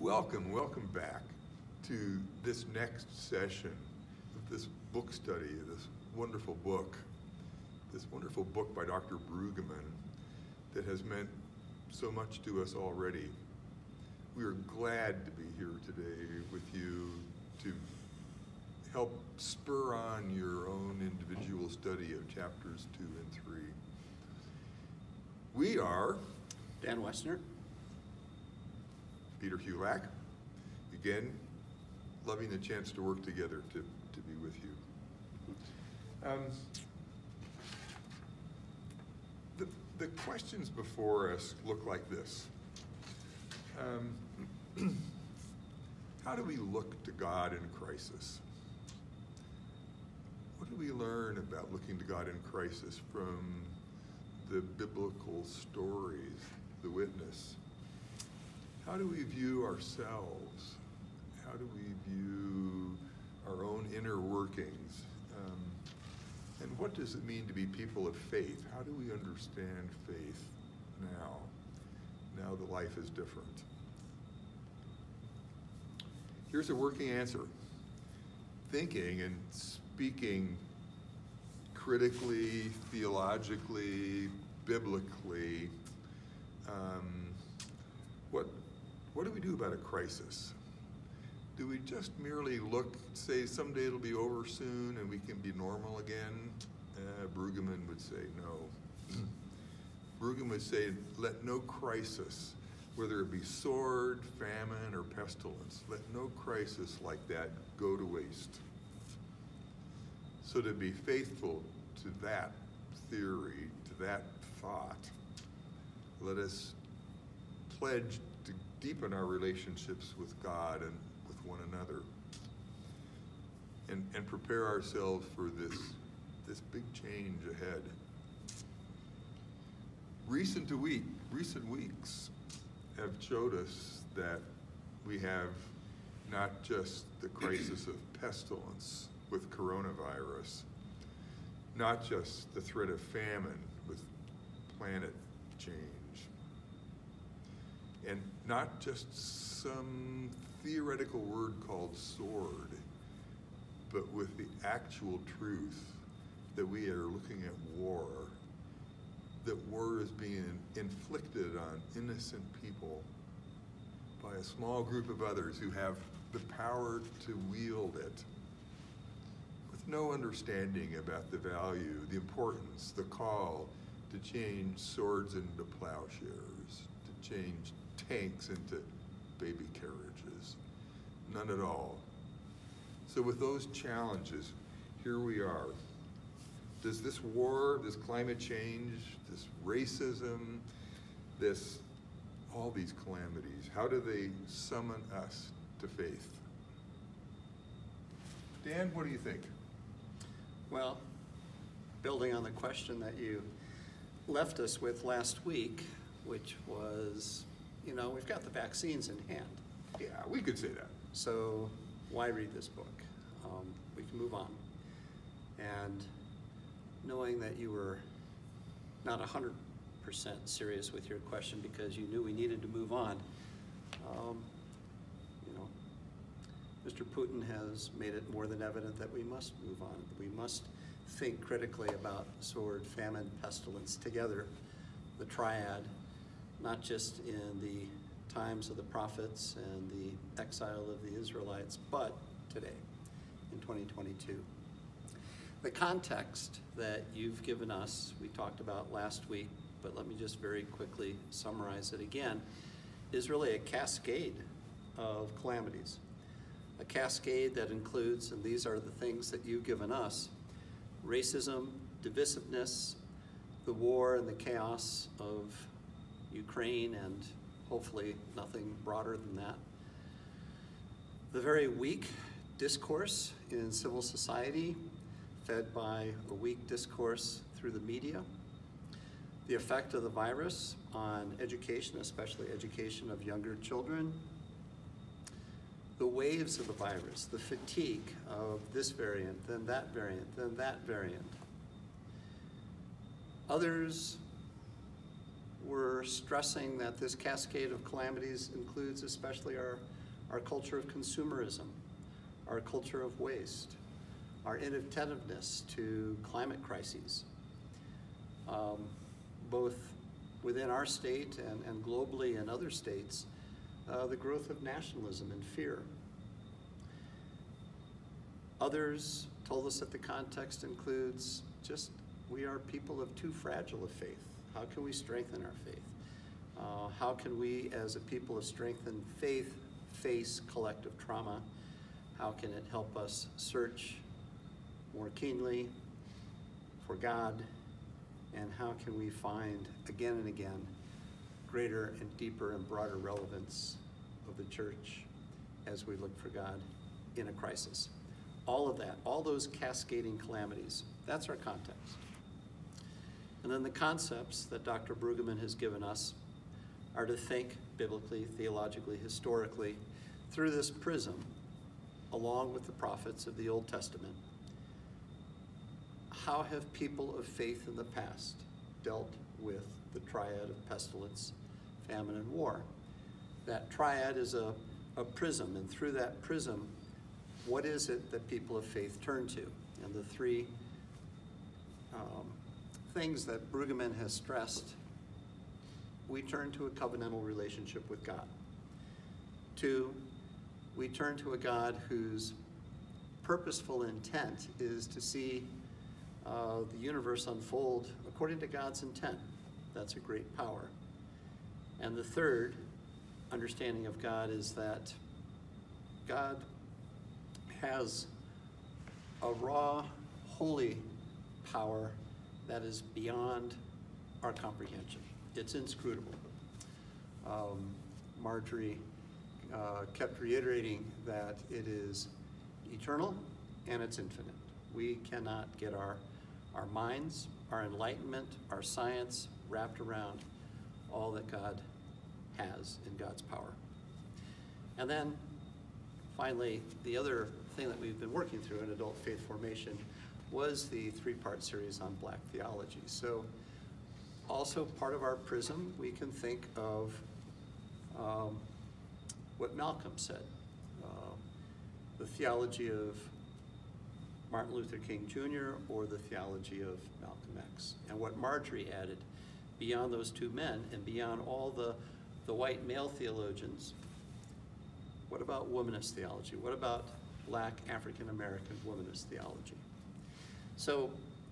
Welcome, welcome back to this next session of this book study, this wonderful book, this wonderful book by Dr. Brueggemann that has meant so much to us already. We are glad to be here today with you to help spur on your own individual study of chapters two and three. We are Dan Westner. Peter Hulak. Again, loving the chance to work together to, to be with you. Um, the, the questions before us look like this. Um, how do we look to God in crisis? What do we learn about looking to God in crisis from the biblical stories, the witness? How do we view ourselves? How do we view our own inner workings? Um, and what does it mean to be people of faith? How do we understand faith now, now that life is different? Here's a working answer. Thinking and speaking critically, theologically, biblically, um, what, what do we do about a crisis? Do we just merely look, say someday it'll be over soon and we can be normal again? Uh, Brueggemann would say no. Brueggemann would say, let no crisis, whether it be sword, famine, or pestilence, let no crisis like that go to waste. So to be faithful to that theory, to that thought, let us pledge deepen our relationships with God and with one another and, and prepare ourselves for this, this big change ahead. Recent week, recent weeks have showed us that we have not just the crisis of pestilence with coronavirus, not just the threat of famine with planet change, and not just some theoretical word called sword, but with the actual truth that we are looking at war, that war is being inflicted on innocent people by a small group of others who have the power to wield it with no understanding about the value, the importance, the call to change swords into plowshares, to change tanks into baby carriages. None at all. So with those challenges, here we are. Does this war, this climate change, this racism, this all these calamities, how do they summon us to faith? Dan, what do you think? Well, building on the question that you left us with last week, which was, you know, we've got the vaccines in hand. Yeah, we could say that. So why read this book? Um, we can move on. And knowing that you were not 100% serious with your question because you knew we needed to move on, um, you know, Mr. Putin has made it more than evident that we must move on. We must think critically about sword, famine, pestilence together, the triad, not just in the times of the prophets and the exile of the Israelites, but today, in 2022. The context that you've given us, we talked about last week, but let me just very quickly summarize it again, is really a cascade of calamities. A cascade that includes, and these are the things that you've given us, racism, divisiveness, the war and the chaos of Ukraine, and hopefully nothing broader than that. The very weak discourse in civil society, fed by a weak discourse through the media. The effect of the virus on education, especially education of younger children. The waves of the virus, the fatigue of this variant, then that variant, then that variant. Others were stressing that this cascade of calamities includes especially our, our culture of consumerism, our culture of waste, our inattentiveness to climate crises, um, both within our state and, and globally in other states, uh, the growth of nationalism and fear. Others told us that the context includes just we are people of too fragile a faith. How can we strengthen our faith? Uh, how can we, as a people of strengthened faith, face collective trauma? How can it help us search more keenly for God? And how can we find again and again greater and deeper and broader relevance of the church as we look for God in a crisis? All of that, all those cascading calamities, that's our context. And then the concepts that Dr. Brueggemann has given us are to think biblically, theologically, historically through this prism, along with the prophets of the Old Testament. How have people of faith in the past dealt with the triad of pestilence, famine, and war? That triad is a, a prism, and through that prism, what is it that people of faith turn to? And the three um, things that Brueggemann has stressed, we turn to a covenantal relationship with God. Two, we turn to a God whose purposeful intent is to see uh, the universe unfold according to God's intent. That's a great power. And the third understanding of God is that God has a raw, holy power that is beyond our comprehension. It's inscrutable. Um, Marjorie uh, kept reiterating that it is eternal and it's infinite. We cannot get our, our minds, our enlightenment, our science wrapped around all that God has in God's power. And then finally, the other thing that we've been working through in adult faith formation was the three-part series on black theology. So also part of our prism, we can think of um, what Malcolm said, uh, the theology of Martin Luther King Jr. or the theology of Malcolm X. And what Marjorie added, beyond those two men and beyond all the, the white male theologians, what about womanist theology? What about black African American womanist theology? So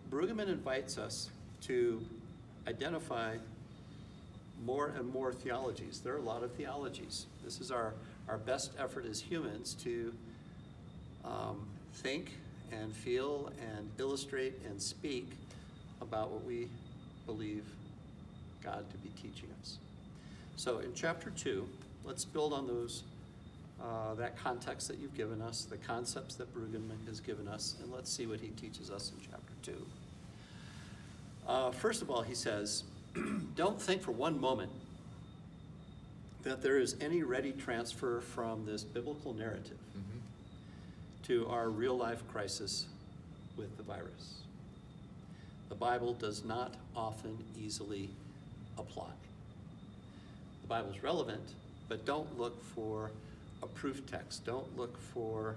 Brueggemann invites us to identify more and more theologies. There are a lot of theologies. This is our, our best effort as humans to um, think and feel and illustrate and speak about what we believe God to be teaching us. So in chapter two, let's build on those uh, that context that you've given us, the concepts that Brueggemann has given us, and let's see what he teaches us in chapter two. Uh, first of all, he says, don't think for one moment that there is any ready transfer from this biblical narrative mm-hmm. to our real life crisis with the virus. The Bible does not often easily apply. The Bible is relevant, but don't look for a proof text. Don't look for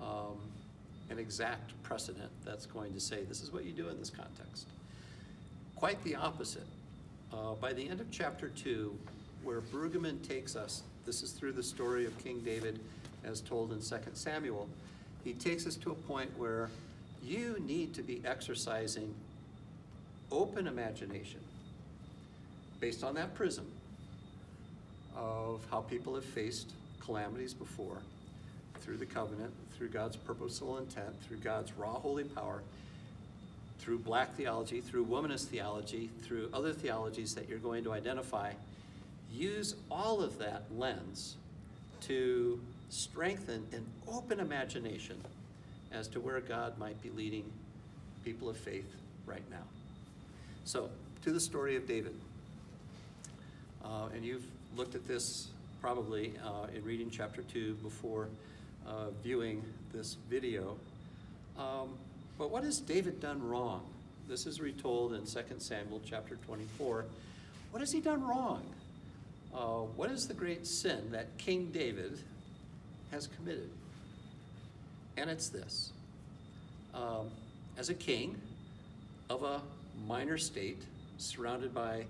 um, an exact precedent that's going to say this is what you do in this context. Quite the opposite. Uh, by the end of chapter two, where Brueggemann takes us, this is through the story of King David as told in 2 Samuel, he takes us to a point where you need to be exercising open imagination based on that prism of how people have faced calamities before through the covenant, through God's purposeful intent, through God's raw holy power, through black theology, through womanist theology, through other theologies that you're going to identify, use all of that lens to strengthen an open imagination as to where God might be leading people of faith right now. So, to the story of David. Uh, and you've looked at this probably uh, in reading chapter 2 before uh, viewing this video. Um, but what has David done wrong? This is retold in 2 Samuel chapter 24, what has he done wrong? Uh, what is the great sin that King David has committed? And it's this. Um, as a king of a minor state surrounded by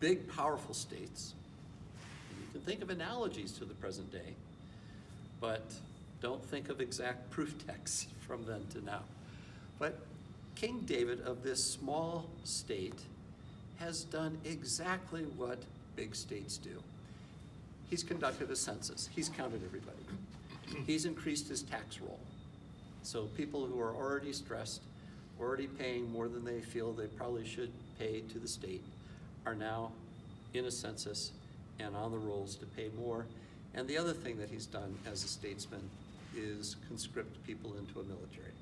big, powerful states, can think of analogies to the present day, but don't think of exact proof texts from then to now. But King David of this small state has done exactly what big states do. He's conducted a census. He's counted everybody. He's increased his tax roll. So people who are already stressed, already paying more than they feel they probably should pay to the state, are now in a census and on the rolls to pay more. And the other thing that he's done as a statesman is conscript people into a military.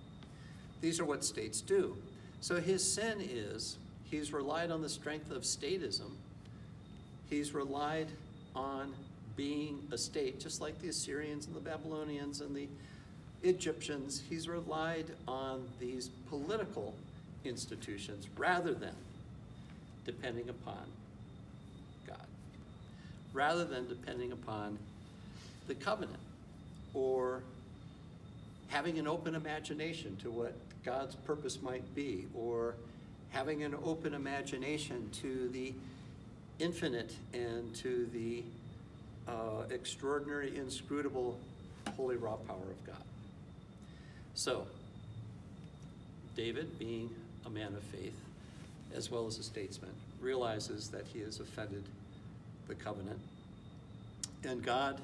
These are what states do. So his sin is he's relied on the strength of statism. He's relied on being a state, just like the Assyrians and the Babylonians and the Egyptians. He's relied on these political institutions rather than depending upon rather than depending upon the covenant or having an open imagination to what God's purpose might be, or having an open imagination to the infinite and to the uh, extraordinary, inscrutable, holy raw power of God. So, David, being a man of faith, as well as a statesman, realizes that he has offended the covenant. And God,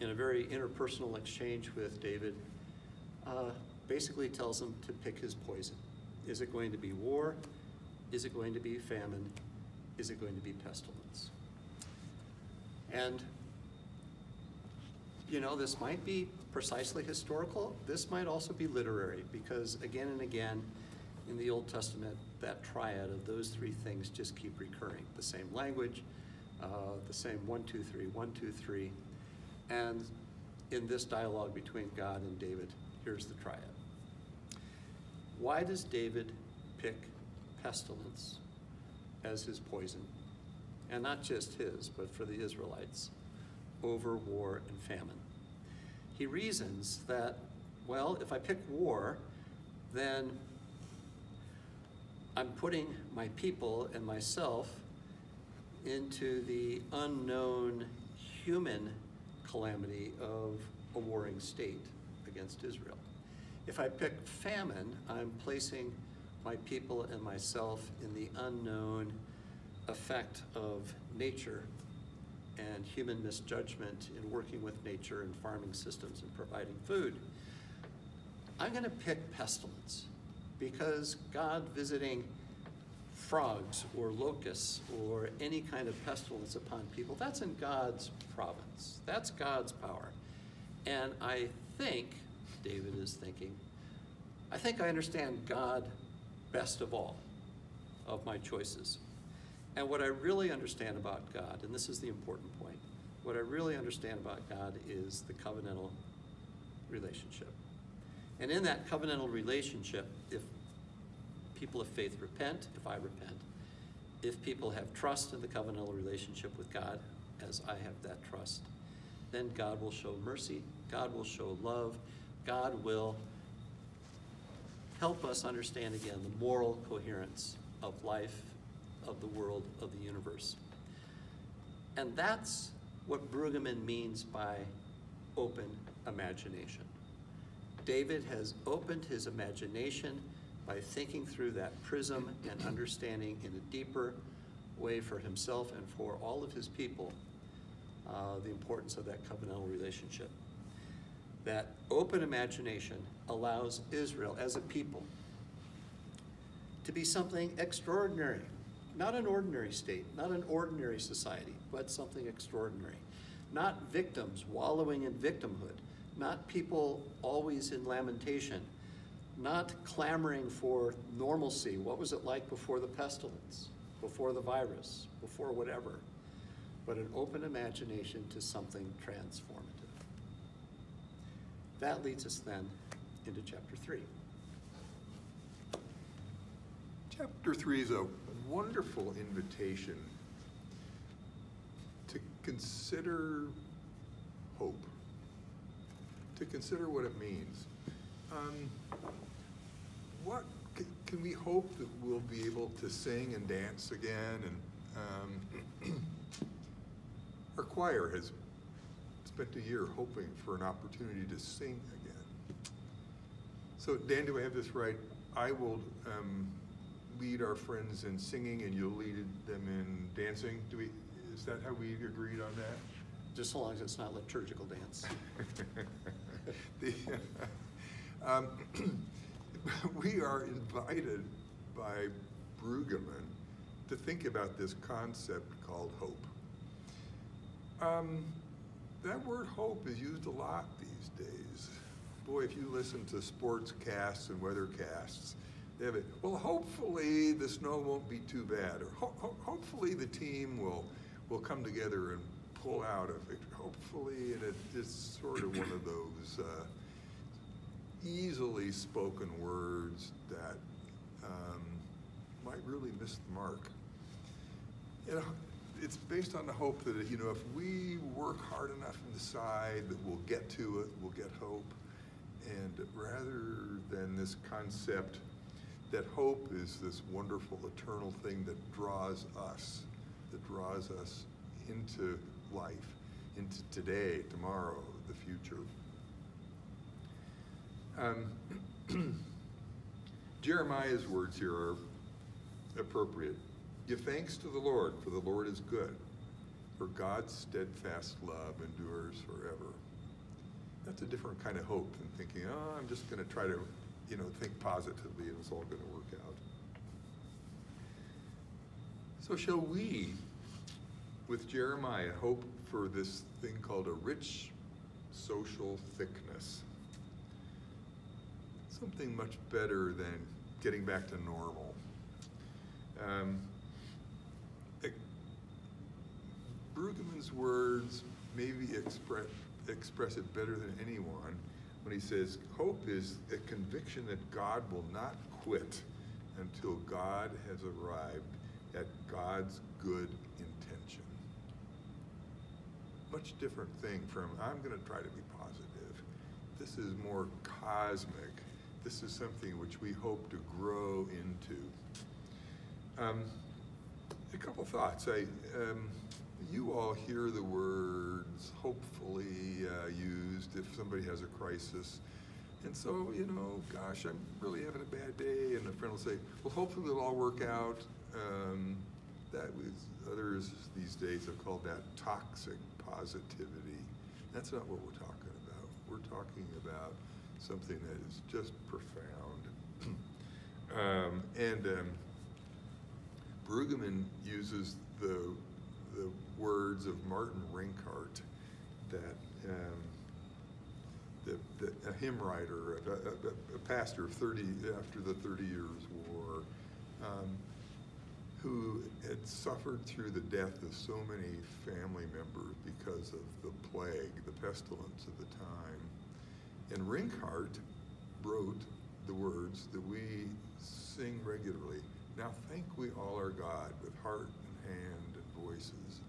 in a very interpersonal exchange with David, uh, basically tells him to pick his poison. Is it going to be war? Is it going to be famine? Is it going to be pestilence? And, you know, this might be precisely historical. This might also be literary because again and again in the Old Testament, that triad of those three things just keep recurring. The same language, uh, the same one, two, three, one, two, three. And in this dialogue between God and David, here's the triad. Why does David pick pestilence as his poison? And not just his, but for the Israelites, over war and famine. He reasons that, well, if I pick war, then I'm putting my people and myself into the unknown human calamity of a warring state against Israel. If I pick famine, I'm placing my people and myself in the unknown effect of nature and human misjudgment in working with nature and farming systems and providing food. I'm going to pick pestilence because God visiting frogs or locusts or any kind of pestilence upon people, that's in God's province. That's God's power. And I think David is thinking, I think I understand God best of all of my choices. And what I really understand about God, and this is the important point, what I really understand about God is the covenantal relationship. And in that covenantal relationship, if people of faith repent, if I repent, if people have trust in the covenantal relationship with God, as I have that trust, then God will show mercy, God will show love, God will help us understand again the moral coherence of life, of the world, of the universe. And that's what Brueggemann means by open imagination. David has opened his imagination by thinking through that prism and understanding in a deeper way for himself and for all of his people uh, the importance of that covenantal relationship that open imagination allows Israel as a people to be something extraordinary, not an ordinary state, not an ordinary society, but something extraordinary. Not victims wallowing in victimhood, not people always in lamentation, not clamoring for normalcy. What was it like before the pestilence, before the virus, before whatever? But an open imagination to something transformative. That leads us then into chapter 3. Chapter three is a wonderful invitation to consider hope, to consider what it means. Um, what can, can we hope that we'll be able to sing and dance again? And um, our choir has spent a year hoping for an opportunity to sing again. So, Dan, do I have this right? I will um, lead our friends in singing, and you'll lead them in dancing. Do we? Is that how we agreed on that? Just so long as it's not liturgical dance. The, um, we are invited by Brueggemann to think about this concept called hope. Um, that word hope is used a lot these days. Boy, if you listen to sports casts and weather casts, they have it. Well, hopefully the snow won't be too bad, or ho- ho- hopefully the team will will come together and pull out a victory. Hopefully, and it, it's sort of one of those uh, easily spoken words that um, might really miss the mark. You know, it's based on the hope that you know if we work hard enough and decide that we'll get to it, we'll get hope. And rather than this concept that hope is this wonderful eternal thing that draws us, that draws us into life, into today, tomorrow, the future. Um, Jeremiah's words here are appropriate. Give thanks to the Lord, for the Lord is good, for God's steadfast love endures forever. That's a different kind of hope than thinking, oh, I'm just going to try to, you know, think positively and it's all going to work out. So, shall we, with Jeremiah, hope for this thing called a rich social thickness? Something much better than getting back to normal. Um, Brueggemann's words maybe express, express it better than anyone when he says, Hope is a conviction that God will not quit until God has arrived at God's good intention. Much different thing from, I'm going to try to be positive. This is more cosmic. This is something which we hope to grow into. Um, a couple thoughts. I, um, you all hear the words hopefully uh, used if somebody has a crisis. And so, you know, gosh, I'm really having a bad day. And a friend will say, well, hopefully it'll all work out. Um, that was, others these days have called that toxic positivity. That's not what we're talking about. We're talking about something that is just profound. um, and um, Brueggemann uses the, the words of Martin Rinkart, that, um, the, the, a hymn writer, a, a, a pastor of 30, after the 30 Years' War, um, who had suffered through the death of so many family members because of the plague, the pestilence of the time. And Rinkart wrote the words that we sing regularly. Now thank we all our God with heart and hand and voices.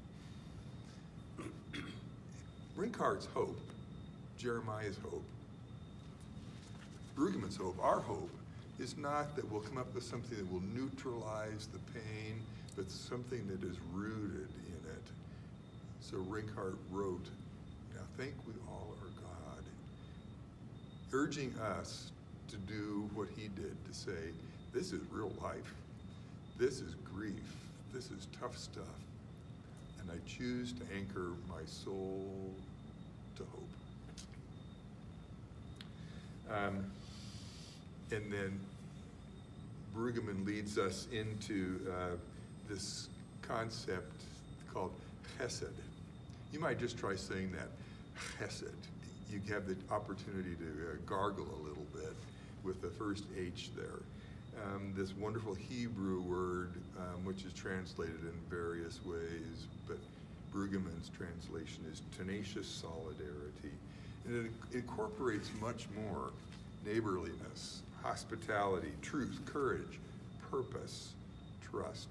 Rinkart's hope, Jeremiah's hope, Brueggemann's hope, our hope, is not that we'll come up with something that will neutralize the pain, but something that is rooted in it. So Rinkart wrote, Now thank we all God, urging us to do what he did, to say, This is real life. This is grief. This is tough stuff. And I choose to anchor my soul to hope. Um, and then Brueggemann leads us into uh, this concept called chesed. You might just try saying that, chesed. You have the opportunity to uh, gargle a little bit with the first H there. Um, this wonderful Hebrew word, um, which is translated in various ways, but Brueggemann's translation is tenacious solidarity. And it incorporates much more neighborliness, hospitality, truth, courage, purpose, trust,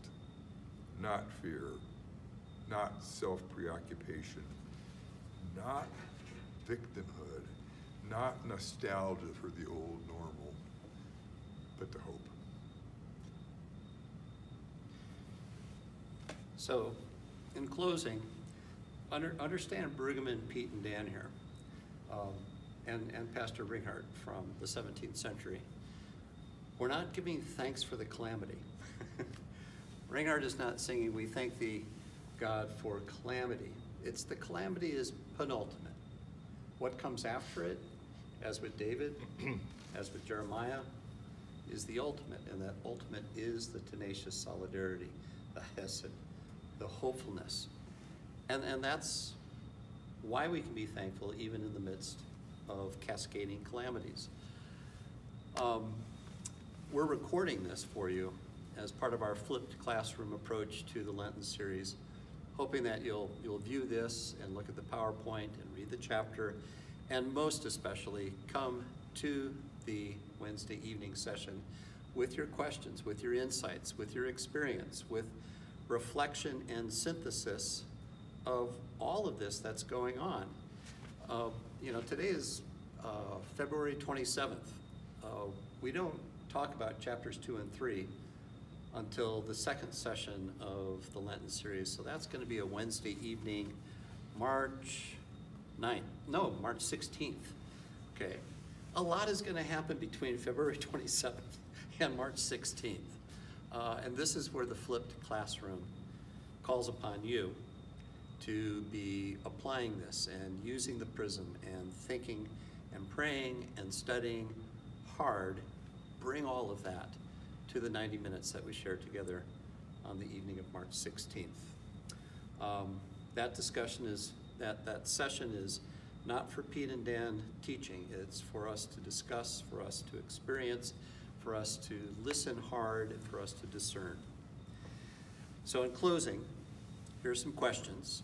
not fear, not self-preoccupation, not victimhood, not nostalgia for the old normal, but the hope. So, in closing, under, understand Brueggemann and Pete and Dan here, um, and, and Pastor Rinkart from the 17th century. We're not giving thanks for the calamity. Rinkart is not singing, we thank thee, God, for calamity. It's the calamity is penultimate. What comes after it, as with David, as with Jeremiah, is the ultimate, and that ultimate is the tenacious solidarity, the hesed, the hopefulness. And, and that's why we can be thankful even in the midst of cascading calamities. Um, we're recording this for you as part of our flipped classroom approach to the Lenten series, hoping that you'll, you'll view this and look at the PowerPoint and read the chapter, and most especially come to the Wednesday evening session with your questions, with your insights, with your experience, with reflection and synthesis of all of this that's going on. Uh, you know, today is uh, February 27th. Uh, we don't talk about chapters two and three until the second session of the Lenten series. So that's going to be a Wednesday evening, March 9th. No, March 16th. Okay. A lot is going to happen between February 27th and March 16th. Uh, and this is where the flipped classroom calls upon you to be applying this and using the prism and thinking and praying and studying hard. Bring all of that to the 90 minutes that we shared together on the evening of March 16th. Um, that discussion is, that, that session is not for Pete and Dan teaching. It's for us to discuss, for us to experience, for us to listen hard, and for us to discern. So in closing, here are some questions.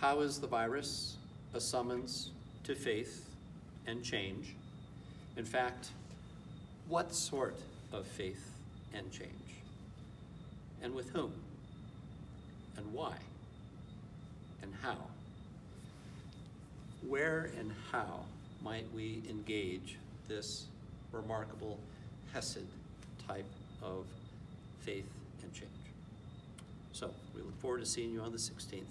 How is the virus a summons to faith and change? In fact, what sort of faith and change? And with whom? And why? And how? Where and how might we engage this remarkable Hesed type of faith and change? So we look forward to seeing you on the 16th.